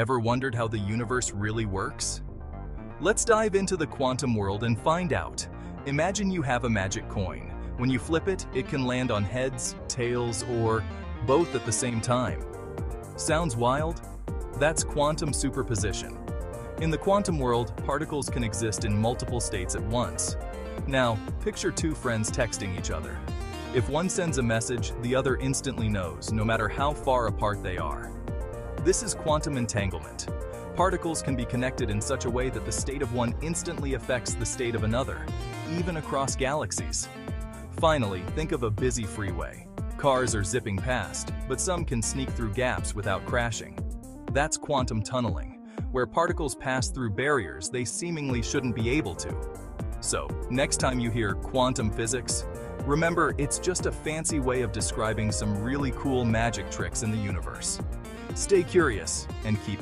Ever wondered how the universe really works? Let's dive into the quantum world and find out. Imagine you have a magic coin. When you flip it, it can land on heads, tails, or both at the same time. Sounds wild? That's quantum superposition. In the quantum world, particles can exist in multiple states at once. Now, picture two friends texting each other. If one sends a message, the other instantly knows, no matter how far apart they are. This is quantum entanglement. Particles can be connected in such a way that the state of one instantly affects the state of another, even across galaxies. Finally, think of a busy freeway. Cars are zipping past, but some can sneak through gaps without crashing. That's quantum tunneling, where particles pass through barriers they seemingly shouldn't be able to. So, next time you hear quantum physics, remember it's just a fancy way of describing some really cool magic tricks in the universe. Stay curious and keep